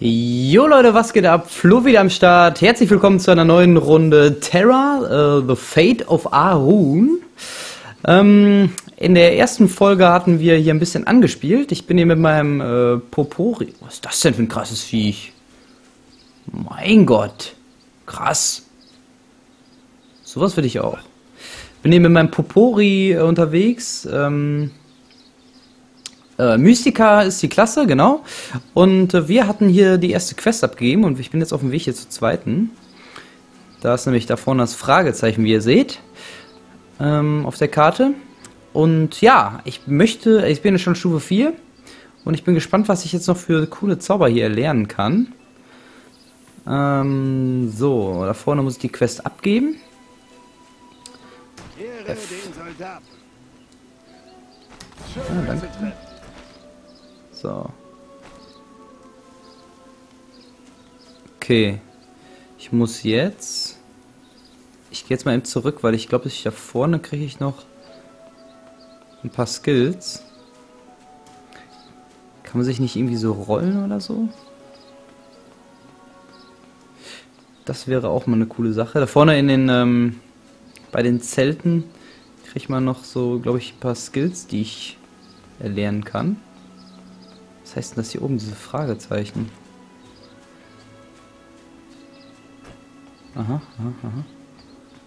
Jo Leute, was geht ab? Flo wieder am Start. Herzlich willkommen zu einer neuen Runde Terra, uh, The Fate of Arun. Ähm, in der ersten Folge hatten wir hier ein bisschen angespielt. Ich bin hier mit meinem äh, Popori. Was ist das denn für ein krasses Viech? Mein Gott. Krass. Sowas will ich auch. Bin hier mit meinem Popori äh, unterwegs. Ähm, äh, Mystica ist die Klasse, genau. Und äh, wir hatten hier die erste Quest abgegeben und ich bin jetzt auf dem Weg hier zur zweiten. Da ist nämlich da vorne das Fragezeichen, wie ihr seht, ähm, auf der Karte. Und ja, ich möchte, ich bin schon Stufe 4 und ich bin gespannt, was ich jetzt noch für coole Zauber hier erlernen kann. Ähm, so, da vorne muss ich die Quest abgeben. F. Ah, danke. So. Okay. Ich muss jetzt... Ich gehe jetzt mal eben zurück, weil ich glaube, ich da vorne kriege ich noch ein paar Skills. Kann man sich nicht irgendwie so rollen oder so? Das wäre auch mal eine coole Sache. Da vorne in den, ähm, bei den Zelten kriegt man noch so, glaube ich, ein paar Skills, die ich erlernen kann. Was heißt denn das hier oben, diese Fragezeichen? Aha, aha, aha.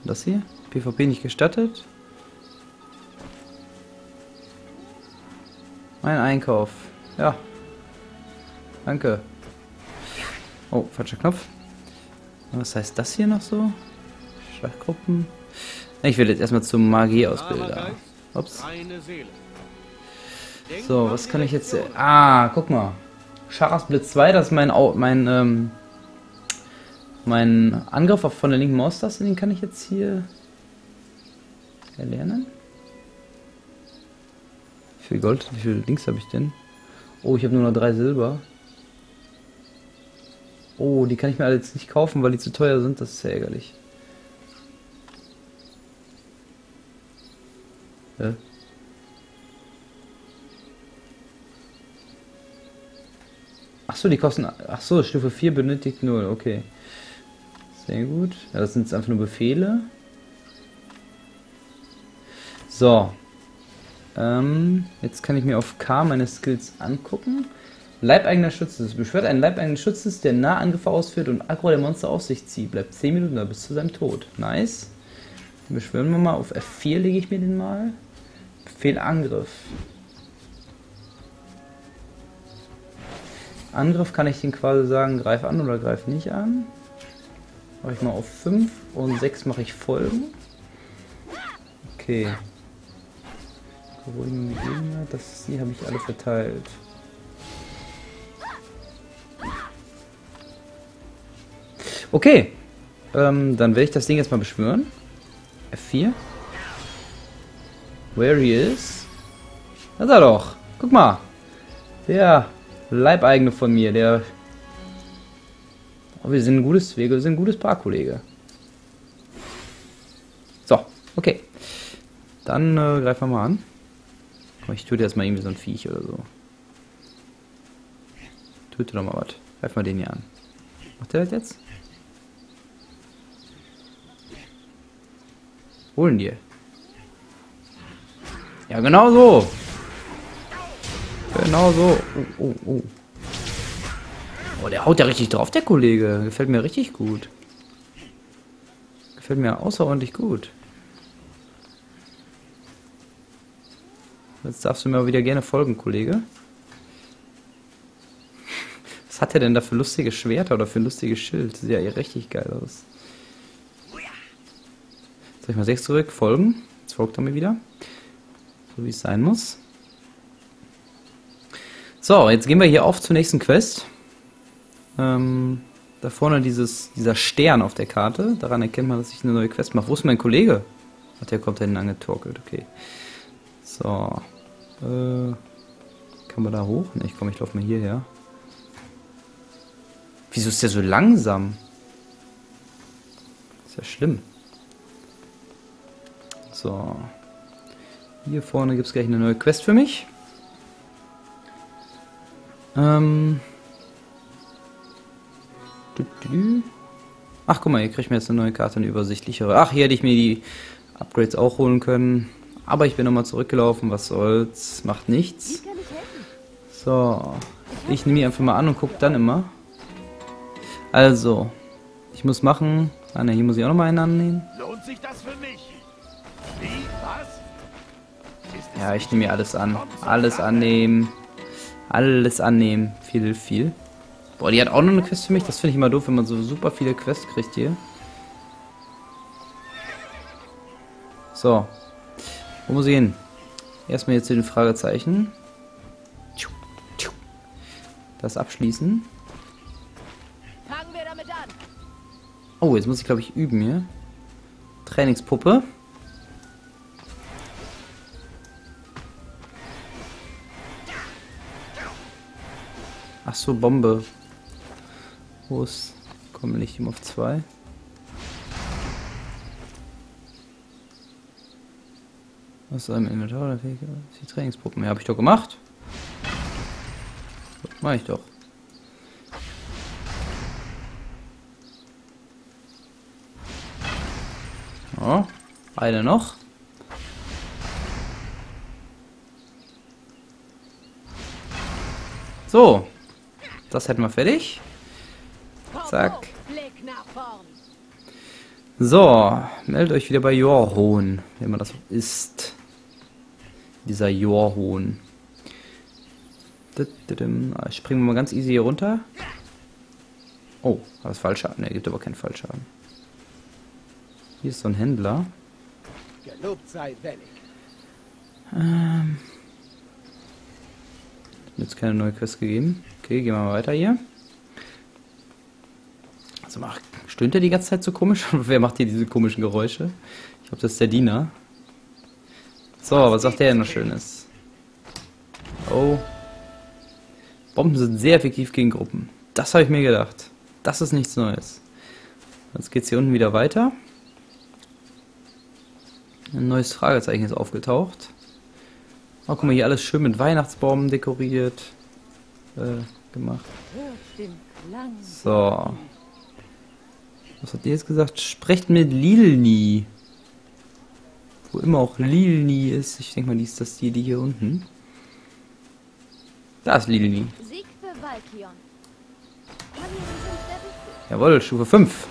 Das hier? PvP nicht gestattet? Mein Einkauf. Ja. Danke. Oh, falscher Knopf. Was heißt das hier noch so? Schwachgruppen. Ich will jetzt erstmal zum Magie-Ausbilder. Ups. So, was kann ich jetzt... Ah, guck mal. Charas Blitz 2, das ist mein, mein, ähm, mein Angriff von der linken Maustaste, den kann ich jetzt hier erlernen. Wie viel Gold, wie viel Links habe ich denn? Oh, ich habe nur noch drei Silber. Oh, die kann ich mir alle jetzt nicht kaufen, weil die zu teuer sind. Das ist ja ärgerlich. Hä? Achso, die kosten. Achso, Stufe 4 benötigt 0, okay. Sehr gut. Ja, das sind jetzt einfach nur Befehle. So. Ähm, jetzt kann ich mir auf K meine Skills angucken. Leibeigener Schütze. Beschwört einen Leibeigener Schütze, der Nahangriffe ausführt und Aggro der Monster auf sich zieht. Bleibt 10 Minuten da bis zu seinem Tod. Nice. Beschwören wir mal. Auf F4 lege ich mir den mal. Befehl Angriff. Angriff kann ich den quasi sagen, greif an oder greif nicht an. Mache ich mal auf 5 und 6 mache ich Folgen. Okay. Beruhigen Gegner, das die habe ich alle verteilt. Okay. Ähm, dann werde ich das Ding jetzt mal beschwören. F4. Where he is. Da ist er doch. Guck mal. Der Leibeigene von mir, der... Oh, wir sind ein gutes, wir sind ein gutes Paar, Kollege. So, okay. Dann äh, greifen wir mal an. Ich töte jetzt mal irgendwie so ein Viech oder so. Töte doch mal was. Greif mal den hier an. Macht der das jetzt? Holen dir. Ja, genau so. Genau so. Oh, oh, oh. Oh, der haut ja richtig drauf, der Kollege. Gefällt mir richtig gut. Gefällt mir außerordentlich gut. Jetzt darfst du mir auch wieder gerne folgen, Kollege. Was hat er denn da für lustige Schwerter oder für ein lustiges Schild? Sieht ja richtig geil aus. Soll ich mal 6 zurück? Folgen. Jetzt folgt er mir wieder. So wie es sein muss. So, jetzt gehen wir hier auf zur nächsten Quest. Ähm, da vorne dieses, dieser Stern auf der Karte. Daran erkennt man, dass ich eine neue Quest mache. Wo ist mein Kollege? Ach, der kommt da hinten angetorkelt. Okay. So. Äh, kann man da hoch? Ne, ich komme, ich laufe mal hierher. Wieso ist der so langsam? Ist ja schlimm. So. Hier vorne gibt es gleich eine neue Quest für mich. Ähm, Ach, guck mal, hier kriege ich mir jetzt eine neue Karte, eine übersichtlichere. Ach, hier hätte ich mir die Upgrades auch holen können. Aber ich bin nochmal zurückgelaufen, was soll's. Macht nichts. So, ich nehme die einfach mal an und gucke dann immer. Also, ich muss machen... Ah ne, hier muss ich auch nochmal einen annehmen. Lohnt sich das für mich? Wie? Was? Ja, ich nehme mir alles an. Alles annehmen. Alles annehmen. Viel, viel. Boah, die hat auch noch eine Quest für mich. Das finde ich immer doof, wenn man so super viele Quests kriegt hier. So. Wo muss ich hin? Erstmal jetzt zu den Fragezeichen. Das abschließen. Oh, jetzt muss ich glaube ich üben hier. Trainingspuppe. Ach so, Bombe. Wo ist... Kommen nicht immer auf zwei. Was ist im Inventar oder? Die Trainingspuppen. Ja, habe ich doch gemacht. Mach ich doch. Oh, eine noch. So, das hätten wir fertig. Zack. So, meldet euch wieder bei Jorhohn, wenn man das ist. Dieser Jorhohn. Springen wir mal ganz easy hier runter. Oh, das Fallschaden. Ne, gibt aber keinen Fallschaden. Hier ist so ein Händler. Gelobt sei Ähm. Jetzt keine neue Quest gegeben. Okay, gehen wir mal weiter hier. Also macht, stöhnt er die ganze Zeit so komisch? Wer macht hier diese komischen Geräusche? Ich glaube, das ist der Diener. So, was sagt der denn noch Schönes? Oh. Bomben sind sehr effektiv gegen Gruppen. Das habe ich mir gedacht. Das ist nichts Neues. Jetzt geht es hier unten wieder weiter. Ein neues Fragezeichen ist aufgetaucht. Oh, guck mal, hier alles schön mit Weihnachtsbaum dekoriert. Äh, gemacht. So. Was hat die jetzt gesagt? Sprecht mit Lilni. Wo immer auch Lilni ist. Ich denke mal, die ist das die, die hier unten. Da ist Lilni. Jawohl, Stufe 5.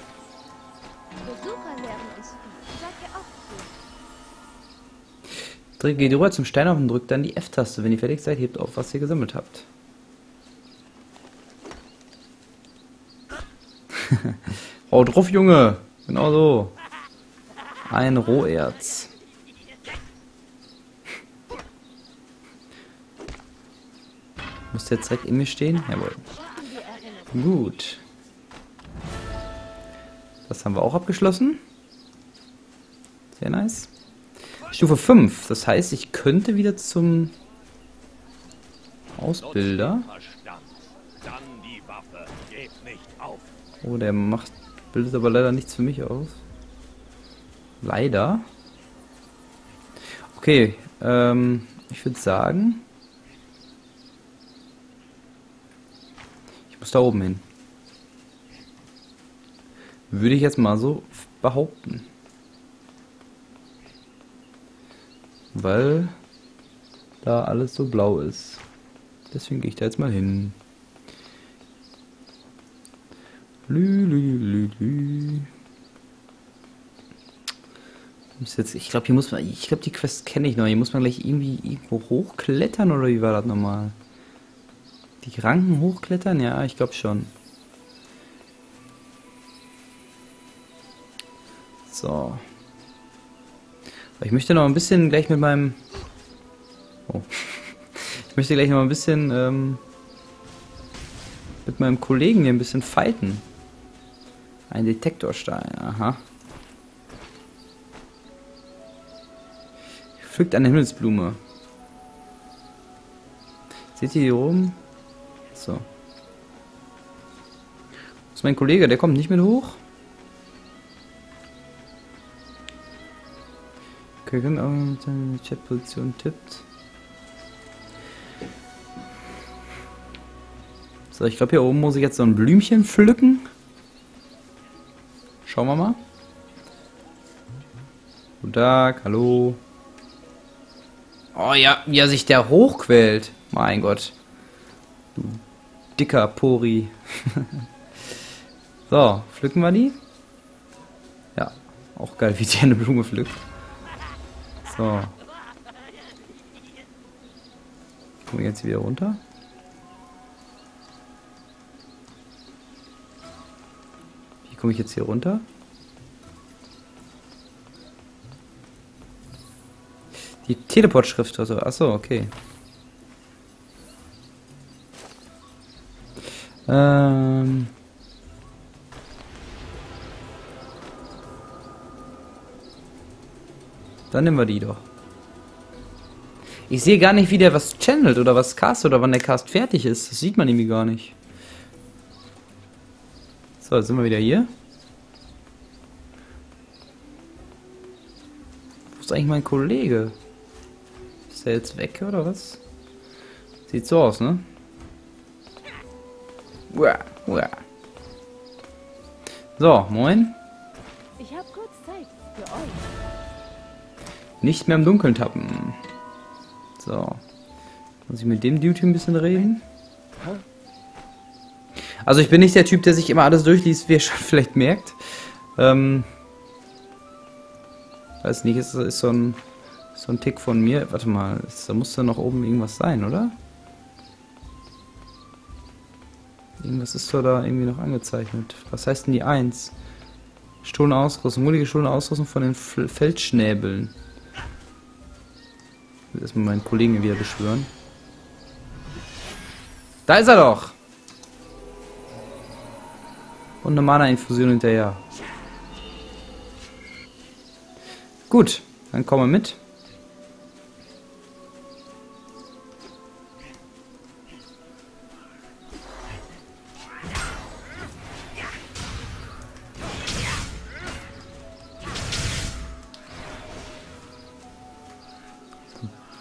Drückt geht rüber zum Stein auf und drückt dann die F-Taste. Wenn ihr fertig seid, hebt auf, was ihr gesammelt habt. Hau drauf, Junge. Genau so. Ein Roherz. Muss der direkt in mir stehen? Jawohl. Gut. Das haben wir auch abgeschlossen. Sehr nice. Stufe 5. Das heißt, ich könnte wieder zum Ausbilder. Oh, der macht Bildet aber leider nichts für mich aus. Leider. Okay, ähm, ich würde sagen... Ich muss da oben hin. Würde ich jetzt mal so behaupten. Weil da alles so blau ist. Deswegen gehe ich da jetzt mal hin. Lü, lü, lü, lü. Jetzt, ich glaube, hier muss man. Ich glaube, die Quest kenne ich noch. Hier muss man gleich irgendwie irgendwo hochklettern oder wie war das nochmal? Die Ranken hochklettern? Ja, ich glaube schon. So. Aber ich möchte noch ein bisschen gleich mit meinem. Oh. Ich möchte gleich noch ein bisschen ähm, mit meinem Kollegen hier ein bisschen fighten. Ein Detektorstein, aha. Pflückt eine Himmelsblume. Seht ihr hier oben? So. Das ist mein Kollege, der kommt nicht mit hoch. Okay, wenn man seine Chatposition tippt. So, ich glaube hier oben muss ich jetzt so ein Blümchen pflücken. Schauen wir mal. Guten Tag, hallo. Oh ja, wie er sich der hochquält. Mein Gott. Du dicker Pori. so, pflücken wir die? Ja, auch geil, wie die eine Blume pflückt. So. Kommen wir jetzt wieder runter? Komme ich jetzt hier runter? Die Teleport-Schrift, also, achso, okay. Ähm. Dann nehmen wir die doch. Ich sehe gar nicht, wie der was channelt oder was cast oder wann der Cast fertig ist. Das sieht man irgendwie gar nicht. So, jetzt sind wir wieder hier. Wo ist eigentlich mein Kollege? Ist der jetzt weg oder was? Sieht so aus, ne? Uah, uah. So, moin. Ich habe kurz Zeit für euch. Nicht mehr im Dunkeln tappen. So. Muss ich mit dem Dude ein bisschen reden? Also ich bin nicht der Typ, der sich immer alles durchliest, wie ihr schon vielleicht merkt. Ähm, weiß nicht, ist, ist so ein so ein Tick von mir. Warte mal, ist, da muss da noch oben irgendwas sein, oder? Irgendwas ist doch da irgendwie noch angezeichnet. Was heißt denn die 1? Stohlene Ausrüstung, mutige stohlene Ausrüstung von den F Feldschnäbeln. Ich will erstmal meinen Kollegen wieder beschwören. Da ist er doch! Und eine Mana-Infusion hinterher. Gut, dann kommen wir mit.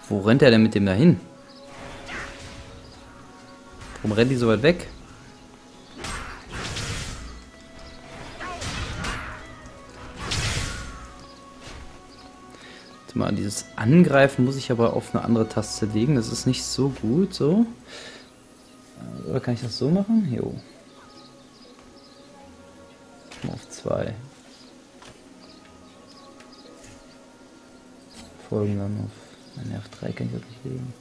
Wo rennt er denn mit dem dahin? Warum rennt die so weit weg? Mal dieses Angreifen muss ich aber auf eine andere Taste legen. Das ist nicht so gut, so. Oder kann ich das so machen? Jo. Auf zwei. Folgen dann auf Ne, auf 3 kann ich das nicht legen.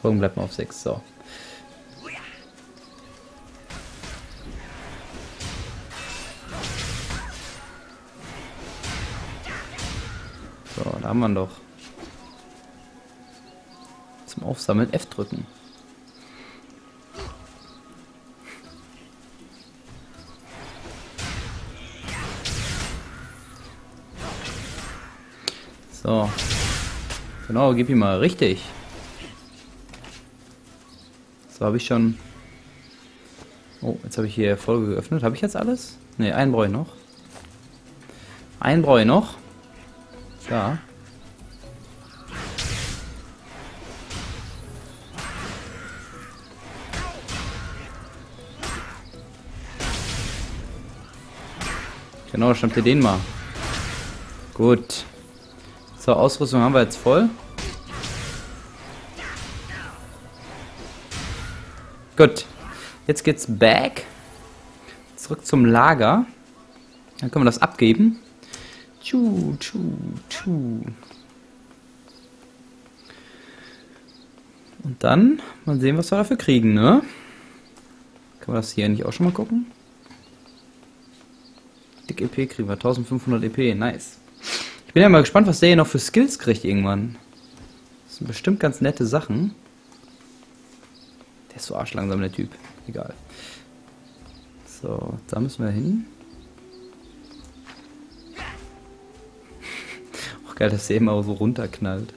Folgen bleibt mal auf 6, so. Da haben wir ihn doch. Zum Aufsammeln F drücken. So. Genau, gib ihm mal richtig. So habe ich schon. Oh, jetzt habe ich hier Folge geöffnet. Habe ich jetzt alles? Ne, einen brauche ich noch. Einen brauche ich noch. Da. Genau, schnappt ihr den mal. Gut. So, Ausrüstung haben wir jetzt voll. Gut. Jetzt geht's back. Zurück zum Lager. Dann können wir das abgeben. Tschu, tschu, tschu. Und dann mal sehen, was wir dafür kriegen, ne? Kann man das hier nicht auch schon mal gucken? Dick EP kriegen wir, 1500 EP, nice. Ich bin ja mal gespannt, was der hier noch für Skills kriegt irgendwann. Das sind bestimmt ganz nette Sachen. Der ist so arschlangsam, der Typ. Egal. So, da müssen wir hin. Auch geil, dass der immer so runterknallt.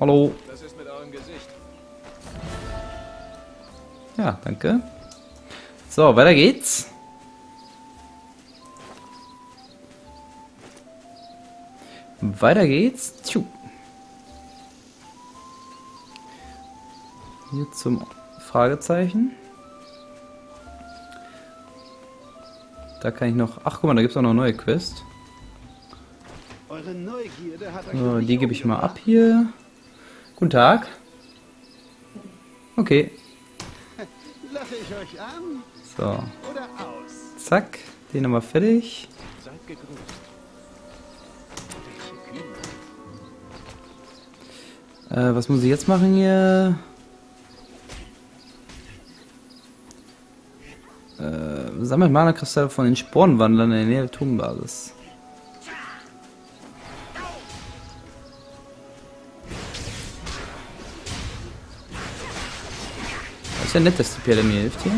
Hallo. Das ist mit eurem Gesicht. Ja, danke. So, weiter geht's. Weiter geht's. Tschu. Hier zum Fragezeichen. Da kann ich noch... Ach, guck mal, da gibt es auch noch eine neue Quest. So, die gebe ich mal ab hier. Guten Tag. Okay, Lache ich euch an so. Zack, den haben wir fertig. Äh, was muss ich jetzt machen hier? Äh, sammelt Mana-Kristalle von den Spornwandlern in der Nähe der Turmbasis. Das ist ja nett, dass die Perle mir hilft hier.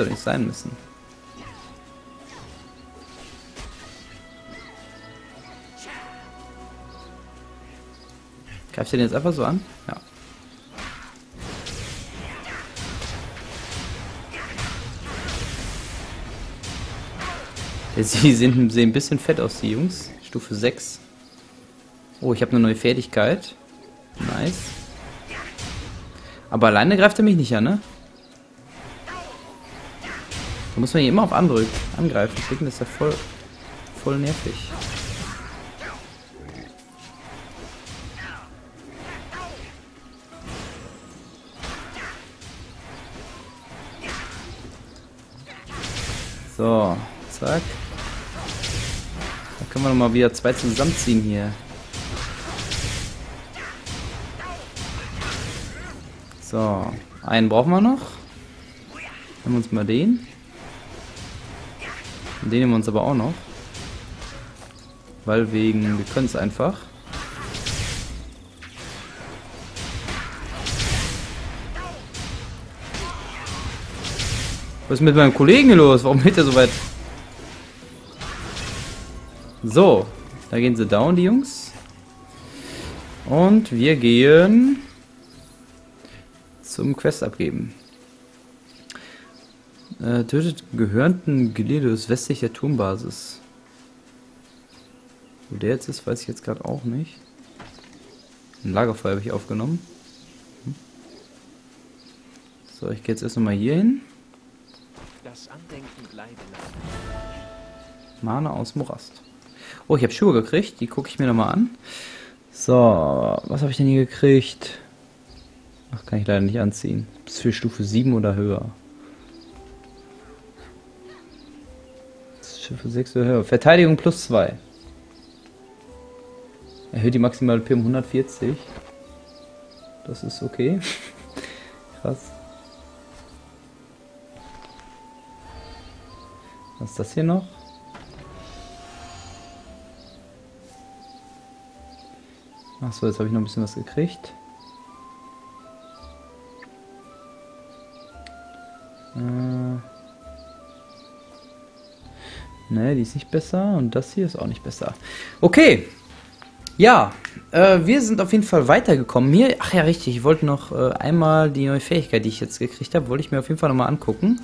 Hätte doch nicht sein müssen. Greift ihr den jetzt einfach so an? Ja. Sie sind, sehen ein bisschen fett aus, die Jungs. Stufe 6. Oh, ich habe eine neue Fertigkeit. Nice. Aber alleine greift er mich nicht an, ne? Muss man hier immer auf andrücken, angreifen das ist ja voll, voll nervig. So, zack. Da können wir noch mal wieder zwei zusammenziehen hier. So, einen brauchen wir noch. Nehmen wir uns mal den. Den nehmen wir uns aber auch noch. Weil wegen, wir können es einfach. Was ist mit meinem Kollegen los? Warum hält er so weit? So, da gehen sie down, die Jungs. Und wir gehen zum Quest abgeben. Äh, tötet gehörnten Gliedus westlich der Turmbasis. Wo der jetzt ist, weiß ich jetzt gerade auch nicht. Ein Lagerfeuer habe ich aufgenommen. Hm. So, ich gehe jetzt erst nochmal hier hin. Das Andenken. Mana aus Morast. Oh, ich habe Schuhe gekriegt. Die gucke ich mir nochmal an. So, was habe ich denn hier gekriegt? Ach, kann ich leider nicht anziehen. Ist für Stufe 7 oder höher. Stufe 6 oder höher. Verteidigung plus 2. Erhöht die maximale P um 140. Das ist okay. Krass. Was ist das hier noch? Achso, jetzt habe ich noch ein bisschen was gekriegt. Äh. Ne, die ist nicht besser und das hier ist auch nicht besser. Okay. Ja, äh, wir sind auf jeden Fall weitergekommen. Mir, ach ja, richtig, ich wollte noch äh, einmal die neue Fähigkeit, die ich jetzt gekriegt habe, wollte ich mir auf jeden Fall nochmal angucken.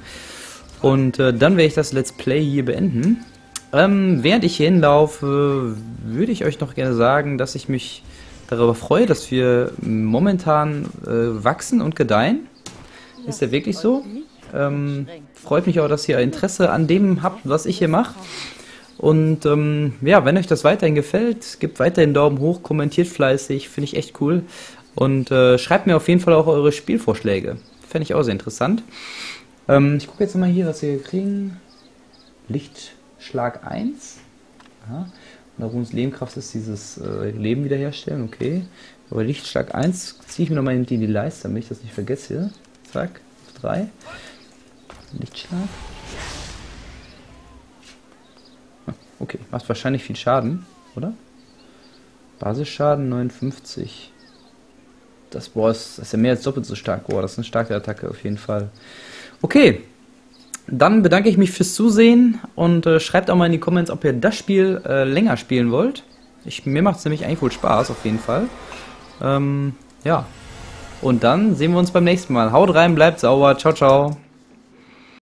Und äh, dann werde ich das Let's Play hier beenden. Ähm, während ich hier hinlaufe, würde ich euch noch gerne sagen, dass ich mich darüber freue, dass wir momentan äh, wachsen und gedeihen. Ist ja wirklich so. Ähm, freut mich auch, dass ihr Interesse an dem habt, was ich hier mache. Und ähm, ja, wenn euch das weiterhin gefällt, gebt weiterhin Daumen hoch, kommentiert fleißig, finde ich echt cool. Und äh, schreibt mir auf jeden Fall auch eure Spielvorschläge. Fände ich auch sehr interessant. Ähm, ich gucke jetzt mal hier, was wir hier kriegen. Lichtschlag 1. Aha. Und Runs Lehmkraft ist dieses äh, Leben wiederherstellen, okay. Aber Lichtschlag 1 ziehe ich mir nochmal in die Leiste, damit ich das nicht vergesse. Zack, auf 3. Lichtschlag. Ah, Okay, macht wahrscheinlich viel Schaden, oder? Basisschaden 59. Das, boah, ist, das ist ja mehr als doppelt so stark. Boah, das ist eine starke Attacke auf jeden Fall. Okay, dann bedanke ich mich fürs Zusehen und äh, schreibt auch mal in die Comments, ob ihr das Spiel äh, länger spielen wollt. Ich, mir macht es nämlich eigentlich wohl Spaß, auf jeden Fall. Ähm, ja. Und dann sehen wir uns beim nächsten Mal. Haut rein, bleibt sauber. Ciao, ciao.